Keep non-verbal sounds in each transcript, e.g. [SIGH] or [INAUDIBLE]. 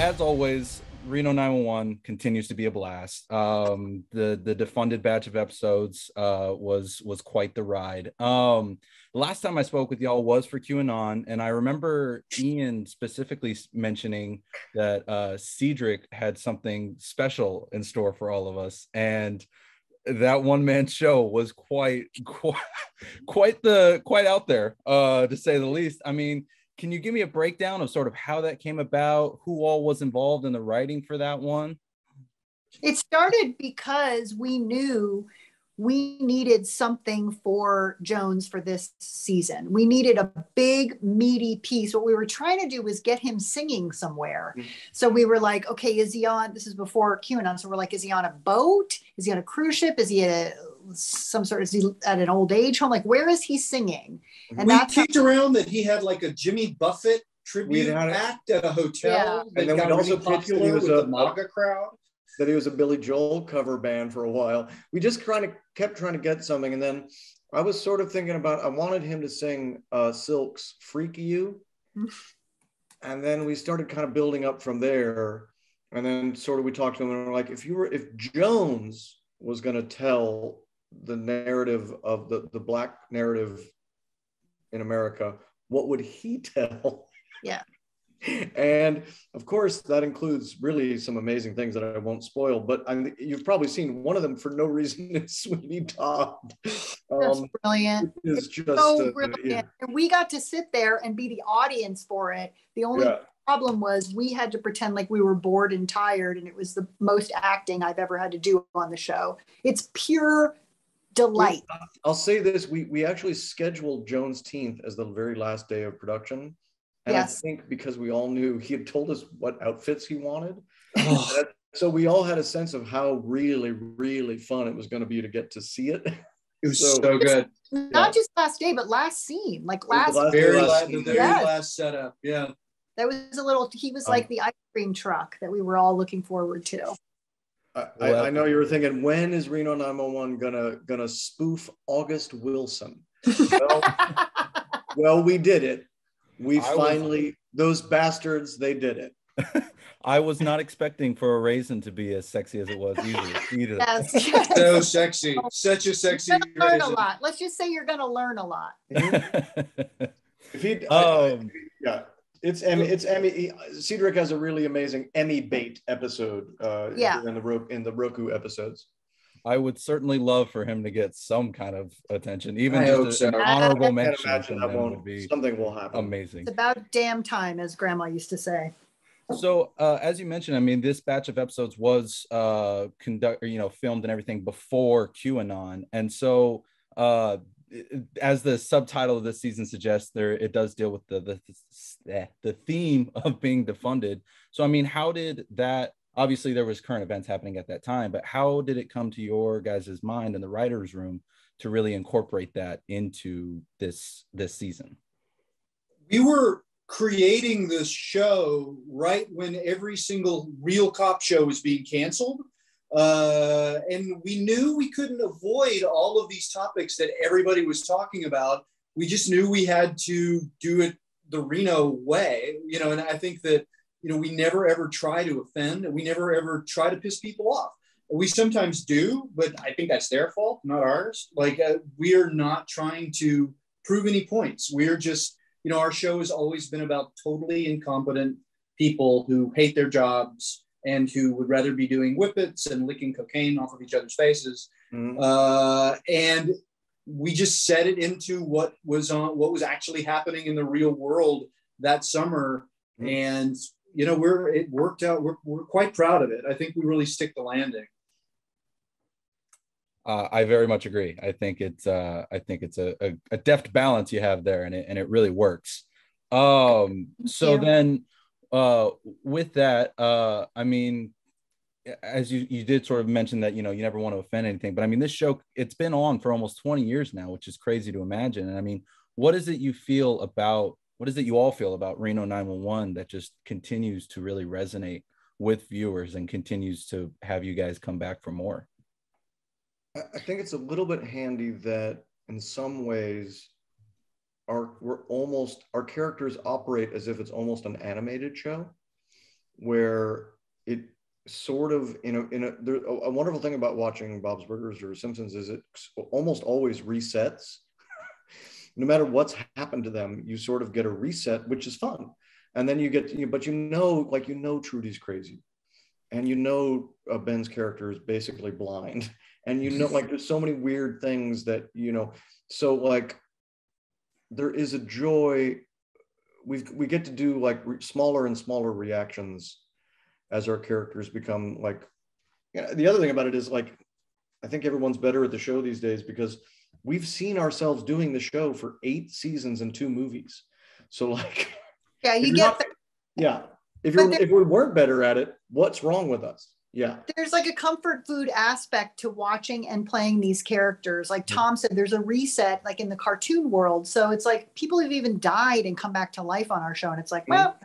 as always, Reno 911 continues to be a blast. Um, the the defunded batch of episodes uh, was was quite the ride. Um, last time I spoke with y'all was for QAnon, and I remember Ian specifically mentioning that uh, Cedric had something special in store for all of us, and that one man show was quite [LAUGHS] quite quite the quite out there uh, to say the least. I mean can you give me a breakdown of sort of how that came about, who all was involved in the writing for that one? It started because we knew we needed something for Jones for this season. We needed a big, meaty piece. What we were trying to do was get him singing somewhere. Mm-hmm. So we were like, okay, is he on? This is before QAnon. So we're like, is he on a boat? Is he on a cruise ship? Is he a, some sort of, is he at an old age home? Like, where is he singing? And we kicked how- around that he had like a Jimmy Buffett tribute act at a hotel. Yeah. And then we also really popular with a, the MAGA crowd that he was a Billy Joel cover band for a while. We just kind of kept trying to get something. And then I was sort of thinking about, I wanted him to sing uh, Silk's "Freak You. [LAUGHS] and then we started kind of building up from there. And then sort of we talked to him and we're like, if you were, if Jones was going to tell the narrative of the, the black narrative in America, what would he [LAUGHS] tell? Yeah and of course that includes really some amazing things that i won't spoil but I you've probably seen one of them for no [LAUGHS] reason is sweeney todd um, that's brilliant it's just so uh, brilliant yeah. and we got to sit there and be the audience for it the only yeah. problem was we had to pretend like we were bored and tired and it was the most acting i've ever had to do on the show it's pure delight i'll say this we we actually scheduled jones 10th as the very last day of production and yes. I think because we all knew he had told us what outfits he wanted. So we all had a sense of how really, really fun it was going to be to get to see it. It was so, so good. Not yeah. just last day, but last scene, like last, last very, last, the very yes. last setup. Yeah. That was a little, he was um, like the ice cream truck that we were all looking forward to. I, I, I know you were thinking, when is Reno 911 gonna gonna spoof August Wilson? well, [LAUGHS] well, we did it we I finally was, those bastards they did it [LAUGHS] i was not expecting for a raisin to be as sexy as it was either, either. Yes, [LAUGHS] yes. so sexy such a sexy learn raisin. a lot let's just say you're gonna learn a lot if he um, yeah it's Emmy. It's Emmy. Cedric has a really amazing Emmy bait episode. Uh, yeah. In the in the Roku episodes. I would certainly love for him to get some kind of attention, even I just a, so. an honorable mention. that would be something will happen. Amazing. It's about damn time, as Grandma used to say. So, uh, as you mentioned, I mean, this batch of episodes was uh, conduct, you know, filmed and everything before QAnon, and so uh, as the subtitle of this season suggests, there it does deal with the the the theme of being defunded. So, I mean, how did that obviously there was current events happening at that time but how did it come to your guys' mind in the writers room to really incorporate that into this this season we were creating this show right when every single real cop show was being canceled uh, and we knew we couldn't avoid all of these topics that everybody was talking about we just knew we had to do it the reno way you know and i think that you know, we never ever try to offend. We never ever try to piss people off. We sometimes do, but I think that's their fault, not ours. Like uh, we are not trying to prove any points. We're just, you know, our show has always been about totally incompetent people who hate their jobs and who would rather be doing whippets and licking cocaine off of each other's faces. Mm-hmm. Uh, and we just set it into what was on what was actually happening in the real world that summer. Mm-hmm. And you know, we're it worked out. We're, we're quite proud of it. I think we really stick the landing. Uh, I very much agree. I think it's uh, I think it's a, a, a, deft balance you have there, and it and it really works. Um, so yeah. then, uh, with that, uh, I mean, as you you did sort of mention that you know you never want to offend anything, but I mean this show it's been on for almost twenty years now, which is crazy to imagine. And I mean, what is it you feel about what is it you all feel about Reno 911 that just continues to really resonate with viewers and continues to have you guys come back for more? I think it's a little bit handy that in some ways our we're almost our characters operate as if it's almost an animated show where it sort of in a in a, there, a wonderful thing about watching Bob's Burgers or Simpsons is it almost always resets. [LAUGHS] no matter what's happened to them, you sort of get a reset, which is fun. And then you get, you, but you know, like you know, Trudy's crazy, and you know, uh, Ben's character is basically blind, [LAUGHS] and you know, like there's so many weird things that you know. So like, there is a joy. We we get to do like re- smaller and smaller reactions as our characters become like you know, the other thing about it is like i think everyone's better at the show these days because we've seen ourselves doing the show for eight seasons and two movies so like yeah you get not, yeah if you're if we weren't better at it what's wrong with us yeah. There's like a comfort food aspect to watching and playing these characters. Like tom said there's a reset like in the cartoon world. So it's like people have even died and come back to life on our show and it's like well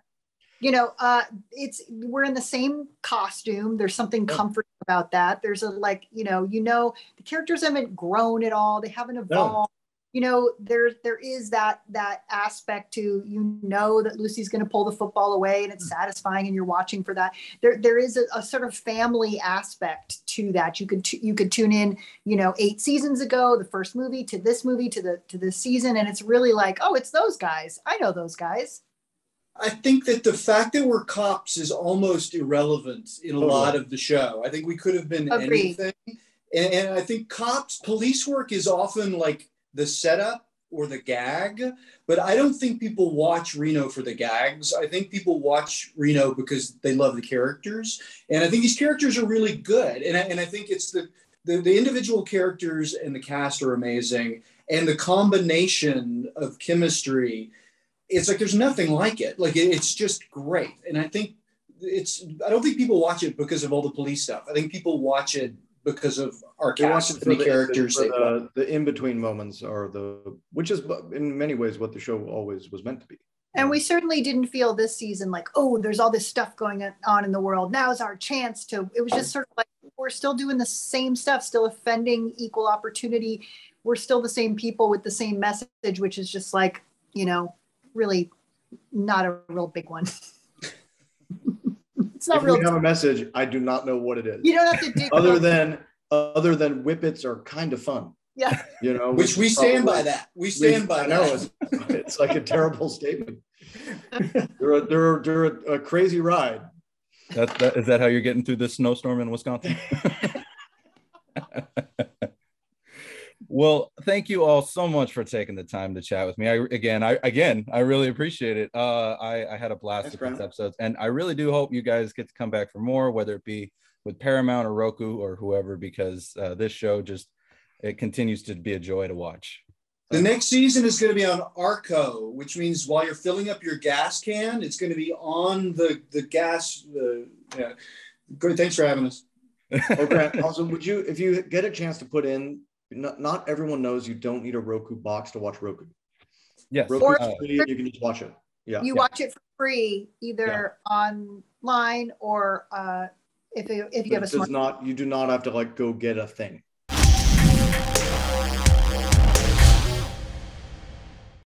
you know uh it's we're in the same costume. There's something comforting about that. There's a like you know you know the characters haven't grown at all. They haven't evolved. You know there there is that that aspect to you know that lucy's going to pull the football away and it's mm. satisfying and you're watching for that there there is a, a sort of family aspect to that you could t- you could tune in you know eight seasons ago the first movie to this movie to the to this season and it's really like oh it's those guys i know those guys I think that the fact that we're cops is almost irrelevant in a lot of the show. I think we could have been Agreed. anything. And, and, I think cops, police work is often like the setup or the gag, but I don't think people watch Reno for the gags. I think people watch Reno because they love the characters. And I think these characters are really good. And I, and I think it's the, the, the individual characters and the cast are amazing. And the combination of chemistry it's like there's nothing like it. Like it's just great. And I think it's I don't think people watch it because of all the police stuff. I think people watch it because of our cast and the, the characters. The, the in between moments are the which is in many ways what the show always was meant to be. And we certainly didn't feel this season like, oh, there's all this stuff going on in the world. Now is our chance to. It was just sort of like we're still doing the same stuff, still offending equal opportunity. We're still the same people with the same message, which is just like, you know, really not a real big one. [LAUGHS] it's not if real. We have a message. I do not know what it is. You don't have to dig. [LAUGHS] other than other than whippets are kind of fun. Yeah. You know, which, which we stand by that. We stand by I know it's, it's, like a terrible statement. [LAUGHS] they're a, they're, they're a, a crazy ride. That, that is that how you're getting through this snowstorm in Wisconsin? [LAUGHS] Well, thank you all so much for taking the time to chat with me. I again, I again, I really appreciate it. Uh, I, I had a blast with these episodes, and I really do hope you guys get to come back for more, whether it be with Paramount or Roku or whoever, because uh, this show just it continues to be a joy to watch. The next season is going to be on Arco, which means while you're filling up your gas can, it's going to be on the the gas. Uh, yeah. Great, thanks for having us. [LAUGHS] oh, Garant, also, would you, if you get a chance to put in not, not everyone knows you don't need a Roku box to watch Roku. Yes. Roku or, free, you can just watch it. Yeah. You yeah. watch it for free, either yeah. online or uh, if, it, if you but have a smart. Does not, you do not have to like go get a thing.